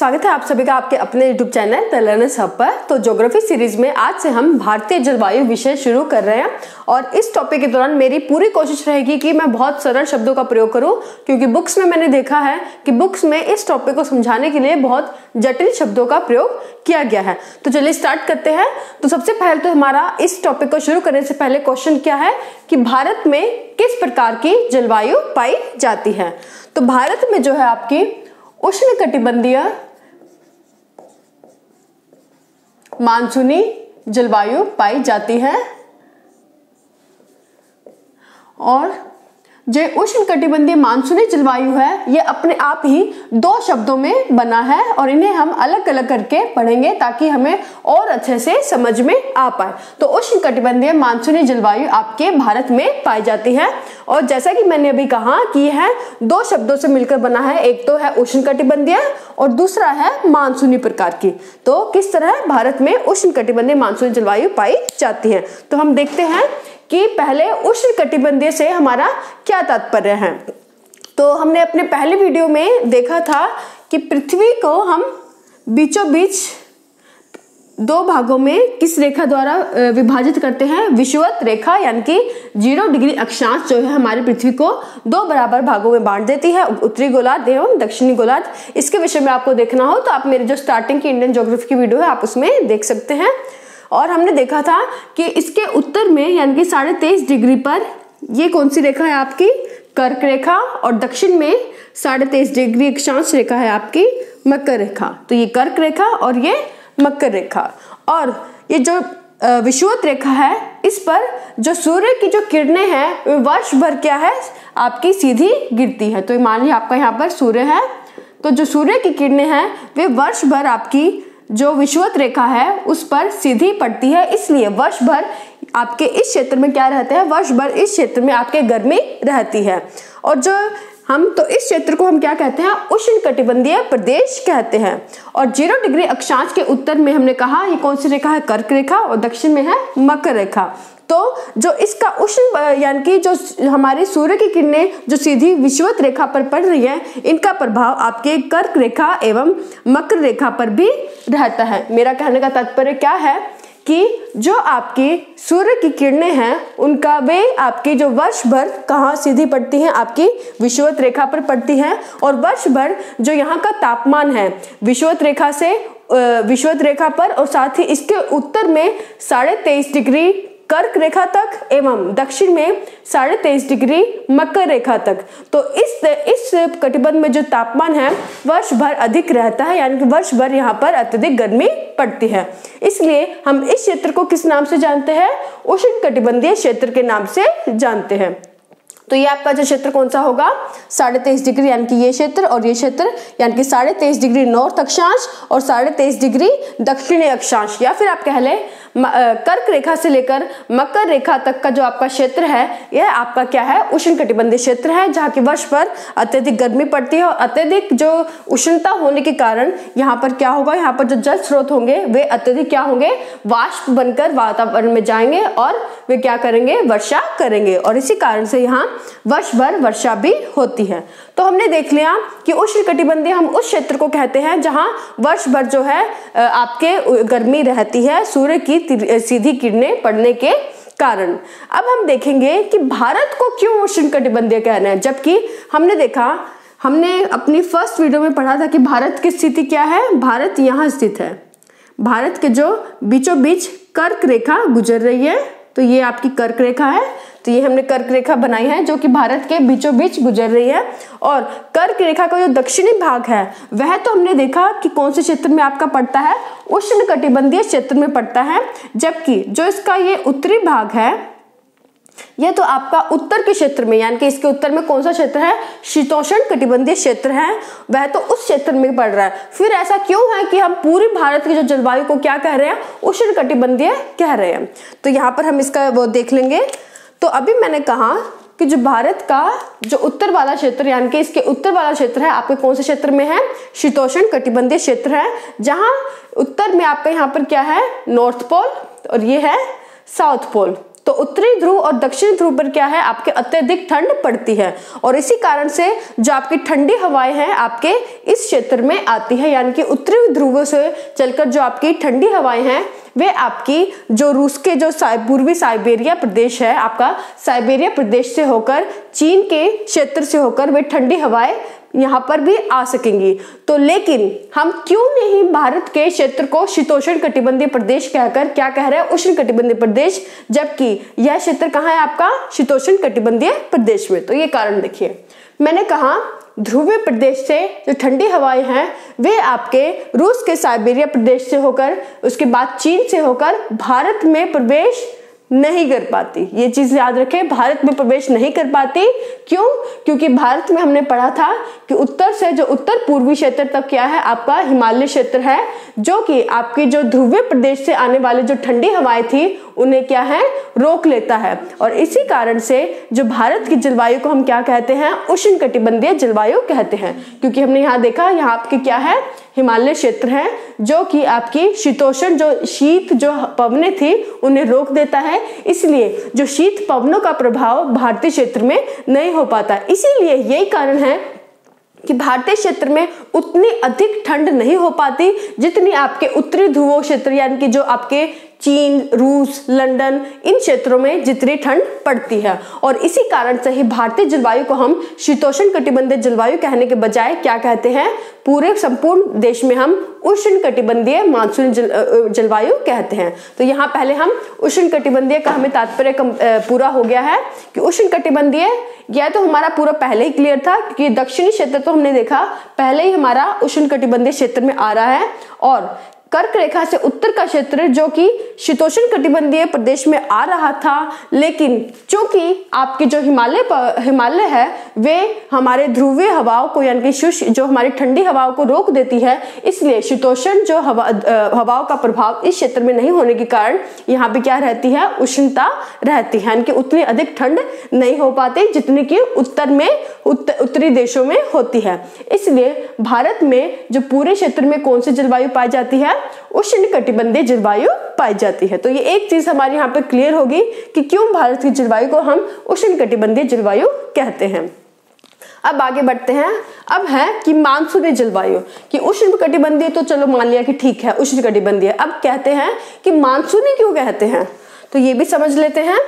स्वागत है आप सभी का आपके अपने YouTube channel the learners hub पर। तो ज्योग्राफी सीरीज़ में आज से हम भारतीय जलवायु विषय शुरू कर रहे हैं और इस टॉपिक के दौरान मेरी पूरी कोशिश रहेगी कि मैं बहुत सरल शब्दों का प्रयोग करूँ, क्योंकि बुक्स में मैंने देखा है कि बुक्स में इस टॉपिक को समझाने के लिए बहुत जटिल शब्दों का प्रयोग किया गया है। तो चलिए स्टार्ट करते हैं। तो सबसे पहले तो हमारा इस टॉपिक को शुरू करने से पहले क्वेश्चन क्या है कि भारत में किस प्रकार की जलवायु पाई जाती है? तो भारत में जो है आपकी उष्ण कटिबंधीय मानसूनी जलवायु पाई जाती है। और जो उष्ण कटिबंधीय मानसूनी जलवायु है, ये अपने आप ही दो शब्दों में बना है और इन्हें हम अलग अलग करके पढ़ेंगे ताकि हमें और अच्छे से समझ में आ पाए। तो उष्ण कटिबंधीय मानसूनी जलवायु आपके भारत में पाई जाती है और जैसा कि मैंने अभी कहा कि यह दो शब्दों से मिलकर बना है, एक तो है उष्ण कटिबंधीय और दूसरा है मानसूनी प्रकार की। तो किस तरह भारत में उष्ण कटिबंधीय मानसूनी जलवायु पाई जाती है? तो हम देखते हैं कि पहले उष्ण कटिबंधीय से हमारा क्या तात्पर्य है? तो हमने अपने पहले वीडियो में देखा था कि पृथ्वी को हम बीचों बीच दो भागों में किस रेखा द्वारा विभाजित करते हैं? विषुवत रेखा, यानी कि ज़ीरो डिग्री अक्षांश जो है हमारी पृथ्वी को दो बराबर भागों में बांट देती है, उत्तरी गोलार्ध एवं दक्षिणी गोलार्ध। इसके विषय में आपको देखना हो तो आप मेरे जो स्टार्टिंग की इंडियन ज्योग्राफी की वीडियो है, आप उसमें देख सकते हैं। और हमने देखा था कि इसके उत्तर में, यानी कि साढ़े तेईस डिग्री पर, ये कौन सी रेखा है आपकी? कर्क रेखा और दक्षिण में साढ़े तेईस डिग्री अक्षांश रेखा है आपकी मकर रेखा। तो ये कर्क रेखा और ये मकर रेखा। और ये जो विषुवत रेखा है, इस पर जो सूर्य की जो किरणें हैं, वे वर्ष भर क्या है, आपकी सीधी गिरती है। तो मान लीजिए आपका यहाँ पर सूर्य है तो जो सूर्य की किरणें हैं, वे वर्ष भर आपकी जो विश्वत रेखा है, उस पर सीधी पड़ती है। इसलिए वर्ष भर आपके इस क्षेत्र में क्या रहते हैं? वर्ष भर इस क्षेत्र में आपके गर्मी रहती है। और जो हम तो इस क्षेत्र को हम क्या कहते हैं? उष्ण कटिबंधीय प्रदेश कहते हैं। और ज़ीरो डिग्री अक्षांश के उत्तर में हमने कहा, ये कौन सी रेखा है? कर्क रेखा और दक्षिण में है मकर रेखा। तो जो इसका उष्ण यानी कि जो हमारी सूर्य की किरणें जो सीधी विश्वत रेखा पर पड़ रही है, इनका प्रभाव आपके कर्क रेखा एवं मकर रेखा पर भी रहता है। मेरा कहने का तात्पर्य क्या है कि जो आपकी सूर्य की किरणें हैं, उनका वे आपकी जो वर्ष भर कहाँ सीधी पड़ती हैं, आपकी विश्वत रेखा पर पड़ती हैं और वर्ष भर जो यहाँ का तापमान है विश्वत रेखा से विश्वत रेखा पर और साथ ही इसके उत्तर में साढ़े तेईस डिग्री कर्क रेखा तक एवं दक्षिण में साढ़े तेईस डिग्री मकर रेखा तक। तो इस इस कटिबंध में जो तापमान है, वर्ष भर अधिक रहता है, यानी कि वर्ष भर यहाँ पर अत्यधिक गर्मी पड़ती है। इसलिए हम इस क्षेत्र को किस नाम से जानते हैं? उष्ण कटिबंधीय क्षेत्र के नाम से जानते हैं। तो ये आपका जो क्षेत्र कौन सा होगा? साढ़े तेईस डिग्री, यानी कि ये क्षेत्र और ये क्षेत्र, यानी कि साढ़े तेईस डिग्री नॉर्थ अक्षांश और साढ़े तेईस डिग्री दक्षिणी अक्षांश, या फिर आप कह लें कर्क रेखा से लेकर मकर रेखा तक का जो आपका क्षेत्र है यह आपका क्या है? उष्ण कटिबंधीय क्षेत्र है, जहाँ की वर्ष पर अत्यधिक गर्मी पड़ती है और अत्यधिक जो उष्णता होने के कारण यहाँ पर क्या होगा? यहाँ पर जो जल स्रोत होंगे, वे अत्यधिक क्या होंगे? वाष्प बनकर वातावरण में जाएँगे और वे क्या करेंगे? वर्षा करेंगे और इसी कारण से यहाँ वर्ष भर वर्षा भी होती है। तो हमने देख लिया कि उष्ण कटिबंधीय हम उस क्षेत्र को कहते हैं जहाँ वर्ष भर जो है आपके गर्मी रहती है, सूर्य की सीधी किरणें पड़ने के कारण। अब हम देखेंगे कि भारत को क्यों उष्ण कटिबंधीय कहना है, जबकि हमने देखा, हमने अपनी फ़र्स्ट वीडियो में पढ़ा था कि भारत की स्थिति क्या है? भारत यहाँ स्थित है। भारत के जो बीचों बीच कर्क रेखा गुजर रही है तो ये आपकी कर्क रेखा है। तो ये हमने कर्क रेखा बनाई है, जो कि भारत के बीचों बीच गुजर रही है। और कर्क रेखा का जो दक्षिणी भाग है, वह तो हमने देखा कि कौन से क्षेत्र में आपका पड़ता है? उष्ण कटिबंधीय क्षेत्र में पड़ता है, जबकि जो इसका ये उत्तरी भाग है, यह तो आपका उत्तर के क्षेत्र में, यानी कि इसके उत्तर में कौन सा क्षेत्र है? शीतोषण कटिबंधीय क्षेत्र है, वह तो उस क्षेत्र में पड़ रहा है। फिर ऐसा क्यों है कि हम पूरी भारत की जो जलवायु को क्या कह रहे हैं? उष्ण कटिबंधीय कह रहे हैं। तो यहाँ पर हम इसका वो देख लेंगे। तो अभी मैंने कहा कि जो भारत का जो उत्तर वाला क्षेत्र, यानी कि इसके उत्तर वाला क्षेत्र है, आपके कौन से क्षेत्र में है? शीतोषण कटिबंधीय क्षेत्र है, जहाँ उत्तर में आपका यहाँ पर क्या है? नॉर्थ पोल और ये है साउथ पोल तो उत्तरी ध्रुव और दक्षिणी ध्रुव पर क्या है? आपके अत्यधिक ठंड पड़ती है। और इसी कारण से जो आपकी ठंडी हवाएँ हैं, आपके इस क्षेत्र में आती है। यानी कि उत्तरी ध्रुव से चलकर जो आपकी ठंडी हवाएँ हैं, वे आपकी जो रूस के जो पूर्वी साइबेरिया प्रदेश है, आपका साइबेरिया प्रदेश से होकर, चीन के क्षेत्र से होकर वे ठंडी हवाएँ यहाँ पर भी आ सकेंगी। तो लेकिन हम क्यों नहीं भारत के क्षेत्र को शीतोष्ण कटिबंधीय प्रदेश कहकर क्या कह रहे हैं? उष्ण कटिबंधीय प्रदेश, जबकि यह क्षेत्र कहाँ है आपका? शीतोष्ण कटिबंधीय प्रदेश में। तो ये कारण देखिए। मैंने कहा ध्रुवीय प्रदेश से जो ठंडी हवाएँ हैं, वे आपके रूस के साइबेरिया प्रदेश से होकर, उसके बाद चीन से होकर भारत में प्रवेश नहीं कर पाती। ये चीज़ याद रखें, भारत में प्रवेश नहीं कर पाती। क्यों? क्योंकि भारत में हमने पढ़ा था कि उत्तर से जो उत्तर पूर्वी क्षेत्र तक क्या है, आपका हिमालय क्षेत्र है, जो कि आपकी जो ध्रुवीय प्रदेश से आने वाली जो ठंडी हवाएँ थी, उन्हें क्या है? रोक लेता है। और इसी कारण से जो भारत की जलवायु को हम क्या कहते हैं? उष्ण कटिबंधीय जलवायु कहते हैं। क्योंकि हमने यहाँ देखा, यहाँ आपके क्या है? हिमालय क्षेत्र है, जो कि आपकी शीतोषण, जो शीत, जो पवने थी, उन्हें रोक देता है। इसलिए जो शीत पवनों का प्रभाव भारतीय क्षेत्र में नहीं हो पाता। इसीलिए यही कारण है कि भारतीय क्षेत्र में उतनी अधिक ठंड नहीं हो पाती, जितनी आपके उत्तरी ध्रुव क्षेत्र, यानी कि जो आपके चीन रूस लंदन इन क्षेत्रों में जितनी ठंड पड़ती है। और इसी कारण से ही भारतीय जलवायु को हम शीतोष्ण कटिबंधीय जलवायु कहने के बजाय क्या कहते हैं? पूरे संपूर्ण देश में हम उष्ण कटिबंधीय मानसून जल, जलवायु कहते हैं। तो यहाँ पहले हम उष्ण कटिबंधीय का हमें तात्पर्य पूरा हो गया है कि उष्ण कटिबंधीय यह तो हमारा पूरा पहले ही क्लियर था क्योंकि दक्षिणी क्षेत्र तो हमने देखा पहले ही हमारा उष्ण कटिबंधीय क्षेत्र में आ रहा है। और कर्क रेखा से उत्तर का क्षेत्र जो कि शीतोषण कटिबंधीय प्रदेश में आ रहा था लेकिन चूँकि आपके जो हिमालय हिमालय है वे हमारे ध्रुवीय हवाओं को यानी कि शुष्क जो हमारी ठंडी हवाओं को रोक देती है इसलिए शीतोषण जो हवा हवाओं का प्रभाव इस क्षेत्र में नहीं होने के कारण यहाँ पे क्या रहती है? उष्णता रहती है यानी कि उतनी अधिक ठंड नहीं हो पाती जितनी की उत्तर में उत्तर, उत्तरी देशों में होती है। इसलिए भारत में जो पूरे क्षेत्र में कौन सी जलवायु पाई जाती है? उष्ण कटिबंधीय जलवायु पाई जाती है। तो ये एक चीज़ हमारे यहाँ पे क्लियर होगी कि क्यों भारत की जलवायु को हम उष्ण कटिबंधीय जलवायु कहते हैं। अब आगे बढ़ते हैं। अब है कि मानसूनी जलवायु, कि उष्ण कटिबंधीय तो चलो मान लिया कि ठीक है उष्ण कटिबंधीय। अब कहते हैं कि मानसूनी क्यों कहते हैं? तो ये भी समझ लेते हैं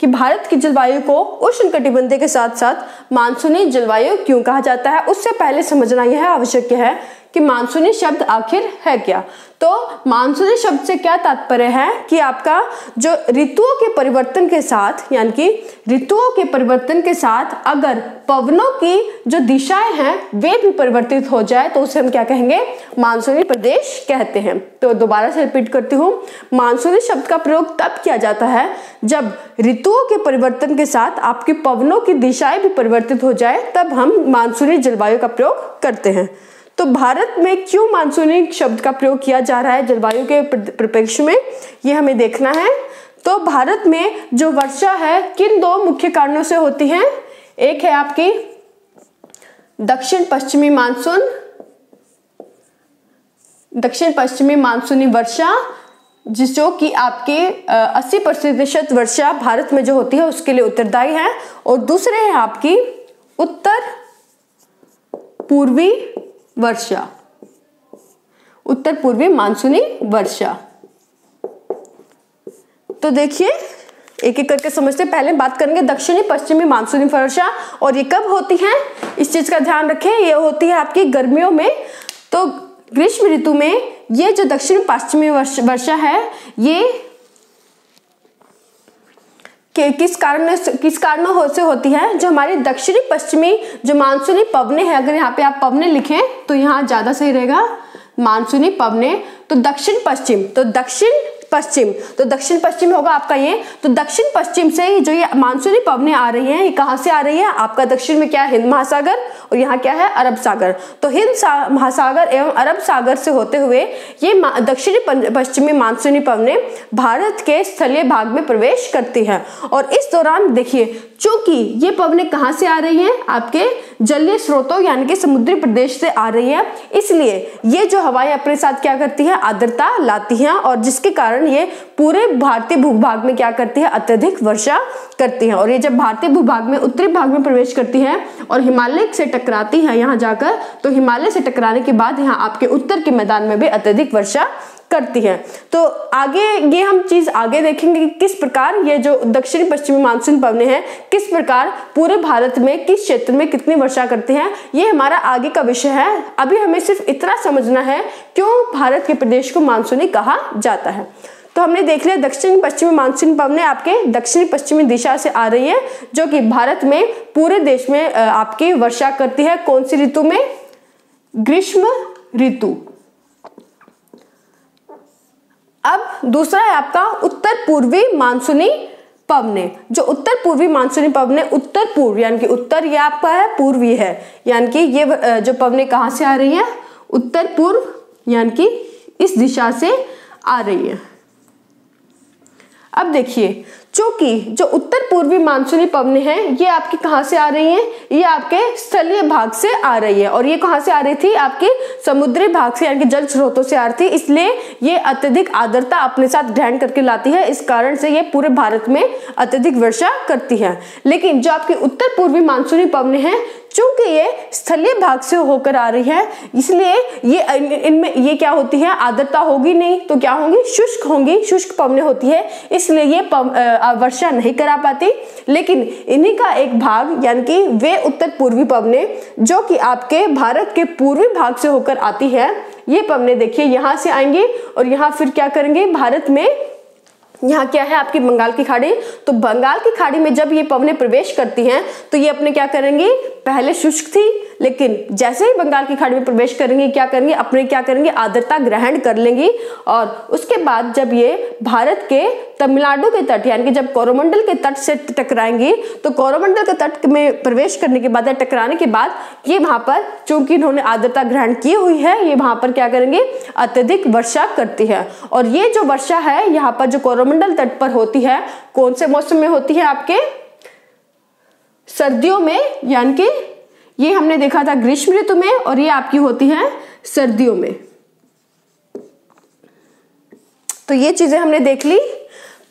कि भारत की जलवायु को उष्ण कटिबंधीय के साथ साथ मानसूनी जलवायु क्यों कहा जाता है, उससे पहले समझना यह आवश्यक है कि मानसूनी शब्द आखिर है क्या? तो मानसूनी शब्द से क्या तात्पर्य है कि आपका जो ऋतुओं के परिवर्तन के साथ, यानी कि ऋतुओं के परिवर्तन के साथ अगर पवनों की जो दिशाएँ हैं, वे भी परिवर्तित हो जाए तो उसे हम क्या कहेंगे? मानसूनी प्रदेश कहते हैं। तो दोबारा से रिपीट करती हूँ। मानसूनी शब्द का प्रयोग तब किया जाता है जब ऋतुओं के परिवर्तन के साथ आपकी पवनों की दिशाएँ भी परिवर्तित हो जाए, तब हम मानसूनी जलवायु का प्रयोग करते हैं। तो भारत में क्यों मानसूनी शब्द का प्रयोग किया जा रहा है जलवायु के परिप्रेक्ष्य में? ये हमें देखना है। तो भारत में जो वर्षा है, किन दो मुख्य कारणों से होती है? एक है आपकी दक्षिण पश्चिमी मानसून दक्षिण पश्चिमी मानसूनी वर्षा, जिस जो कि आपके 80 प्रतिशत वर्षा भारत में जो होती है, उसके लिए उत्तरदायी है। और दूसरे है आपकी उत्तर पूर्वी वर्षा। उत्तर पूर्वी मानसूनी वर्षा। तो देखिए, एक एक करके समझते पहले बात करेंगे दक्षिणी, पश्चिमी मानसूनी वर्षा। और ये कब होती है? इस चीज़ का ध्यान रखें, ये होती है आपकी गर्मियों में। तो ग्रीष्म ऋतु में ये जो दक्षिण पश्चिमी वर्षा है, ये कि किस कारण किस कारणों से होती है? जो हमारी दक्षिणी पश्चिमी जो मानसूनी पवने हैं, अगर यहाँ पे आप पवने लिखें तो यहाँ ज़्यादा सही रहेगा मानसूनी पवने। तो दक्षिण पश्चिम तो दक्षिण पश्चिम तो दक्षिण पश्चिम होगा आपका ये। तो दक्षिण पश्चिम से जो ये मानसूनी पवने आ रही हैं, ये कहाँ से आ रही है? आपका दक्षिण में क्या है? हिंद महासागर और यहाँ क्या है? अरब सागर। तो हिंद सा, महासागर एवं अरब सागर से होते हुए ये दक्षिणी पश्चिमी मानसूनी पवने भारत के स्थलीय भाग में प्रवेश करती है। और इस दौरान देखिए, चूँकि ये पवने कहाँ से आ रही हैं? आपके जलीय स्रोतों यानी कि समुद्री प्रदेश से आ रही है। इसलिए ये जो हवाएँ अपने साथ क्या करती है? आर्द्रता लाती हैं और जिसके कारण कारण ये पूरे भारतीय भूभाग में क्या करती है? अत्यधिक वर्षा करती है। और ये जब भारतीय भूभाग में, उत्तरी भाग में प्रवेश करती है और हिमालय से टकराती है यहाँ जाकर तो हिमालय से टकराने के बाद यहाँ आपके उत्तर के मैदान में भी अत्यधिक वर्षा करती है। तो आगे ये हम चीज़ आगे देखेंगे कि किस प्रकार ये जो दक्षिणी पश्चिमी मानसून पवने हैं, किस प्रकार पूरे भारत में, किस क्षेत्र में कितनी वर्षा करती हैं, ये हमारा आगे का विषय है। अभी हमें सिर्फ़ इतना समझना है, क्यों भारत के प्रदेश को मानसूनी कहा जाता है। तो हमने देख लिया दक्षिण पश्चिमी मानसून पवने आपके दक्षिणी पश्चिमी दिशा से आ रही है, जो कि भारत में, पूरे देश में आपकी वर्षा करती है। कौन सी ऋतु में? ग्रीष्म ऋतु। अब दूसरा है आपका उत्तर पूर्वी मानसूनी पवने, जो उत्तर पूर्वी मानसूनी पवने, उत्तर पूर्व, यानी कि उत्तर ये आपका है, पूर्वी है। यानी कि ये जो पवने कहाँ से आ रही है? उत्तर पूर्व, यानी कि इस दिशा से आ रही है। अब देखिए, चूँकि जो उत्तर पूर्वी मानसूनी पवने हैं, ये आपकी कहाँ से आ रही हैं? ये आपके स्थलीय भाग से आ रही है और ये कहाँ से आ रही थी? आपके समुद्री भाग से, यानी कि जल स्रोतों से आ रही थी। इसलिए ये अत्यधिक आर्द्रता अपने साथ ग्रहण करके लाती है। इस कारण से ये पूरे भारत में अत्यधिक वर्षा करती है। लेकिन जो आपके उत्तर पूर्वी मानसूनी पवने हैं चूँकि ये स्थलीय भाग से होकर आ रही है। इसलिए ये, इनमें ये क्या होती है? आर्द्रता होगी नहीं तो क्या होंगी? शुष्क होंगी, शुष्क पवने होती है। इसलिए ये वर्षा नहीं करा पाती। लेकिन इन्हीं का एक भाग, यानी कि वे उत्तर पूर्वी पवने जो कि आपके भारत के पूर्वी भाग से होकर आती है, ये पवने देखिए, यहाँ से आएँगे और यहाँ फिर क्या करेंगे? भारत में यहाँ क्या है आपकी बंगाल की खाड़ी? तो बंगाल की खाड़ी में जब ये पवने प्रवेश करती हैं तो ये अपने क्या करेंगी? पहले शुष्क थी लेकिन जैसे ही बंगाल की खाड़ी में प्रवेश करेंगे, क्या करेंगे? अपने क्या करेंगे? आर्द्रता ग्रहण कर लेंगी। और उसके बाद जब ये भारत के तमिलनाडु के तट, यानी कि जब कोरोमंडल के तट से टकराएँगी तो कोरोमंडल के तट में प्रवेश करने के बाद टकराने के बाद, ये वहाँ पर चूँकि इन्होंने आर्द्रता ग्रहण की हुई है, ये वहाँ पर क्या करेंगे? अत्यधिक वर्षा करती है। और ये जो वर्षा है, यहाँ पर जो कोरोमंडल तट पर होती है, कौन से मौसम में होती है आपके? सर्दियों में, यानी कि ये हमने देखा था ग्रीष्म ऋतु में और ये आपकी होती है सर्दियों में। तो ये चीज़ें हमने देख ली।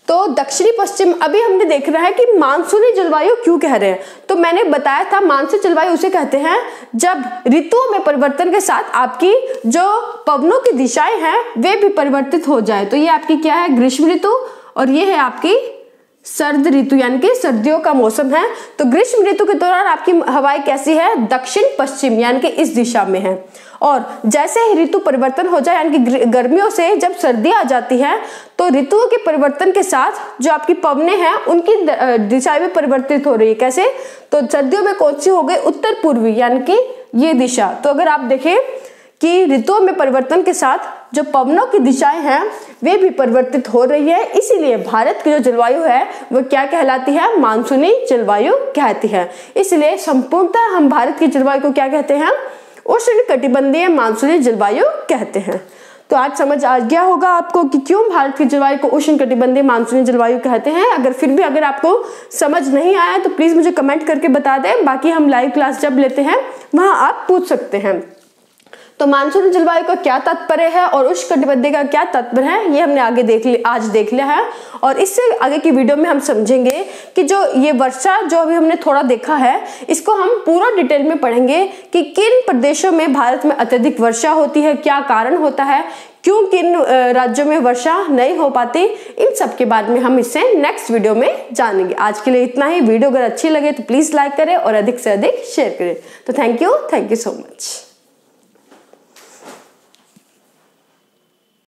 तो दक्षिणी पश्चिम, अभी हमने देख रहा है कि मानसूनी जलवायु क्यों कह रहे हैं? तो मैंने बताया था मानसून जलवायु उसे कहते हैं जब ऋतुओं में परिवर्तन के साथ आपकी जो पवनों की दिशाएँ हैं, वे भी परिवर्तित हो जाए। तो ये आपकी क्या है? ग्रीष्म ऋतु और ये है आपकी सर्द ऋतु यानी कि सर्दियों का मौसम है। तो ग्रीष्म ऋतु के दौरान आपकी हवाएँ कैसी है? दक्षिण, पश्चिम यानी कि इस दिशा में है। और जैसे ही ऋतु परिवर्तन हो जाए, यानी कि गर्मियों से जब सर्दी आ जाती है तो ऋतुओं के परिवर्तन के साथ जो आपकी पवने हैं, उनकी दिशा भी परिवर्तित हो रही है। कैसे? तो सर्दियों में कौन सी हो गई? उत्तर पूर्वी यानी कि ये दिशा। तो अगर आप देखें कि ऋतुओं में परिवर्तन के साथ जो पवनों की दिशाएँ हैं, वे भी परिवर्तित हो रही है। इसीलिए भारत की जो जलवायु है, वो क्या कहलाती है? मानसूनी जलवायु कहती है। इसलिए संपूर्णतः हम भारत की जलवायु को क्या कहते हैं? उष्ण कटिबंधीय मानसूनी जलवायु कहते हैं। तो आज समझ आ गया होगा आपको कि क्यों भारत की जलवायु को उष्ण कटिबंधीय मानसूनी जलवायु कहते हैं। अगर फिर भी अगर आपको समझ नहीं आया तो प्लीज़ मुझे कमेंट करके बता दें। बाकी हम लाइव क्लास जब लेते हैं, वहाँ आप पूछ सकते हैं। तो मानसून जलवायु का क्या तात्पर्य है और उष्ण कटिबंधीय का क्या तात्पर्य है, ये हमने आगे देख लिया आज देख लिया है। और इससे आगे की वीडियो में हम समझेंगे कि जो ये वर्षा जो अभी हमने थोड़ा देखा है, इसको हम पूरा डिटेल में पढ़ेंगे कि किन प्रदेशों में भारत में अत्यधिक वर्षा होती है, क्या कारण होता है, क्यों किन राज्यों में वर्षा नहीं हो पाती, इन सब के बारे में हम इससे नेक्स्ट वीडियो में जानेंगे। आज के लिए इतना ही। वीडियो अगर अच्छी लगे तो प्लीज़ लाइक करें और अधिक से अधिक शेयर करें। तो thank you thank you so much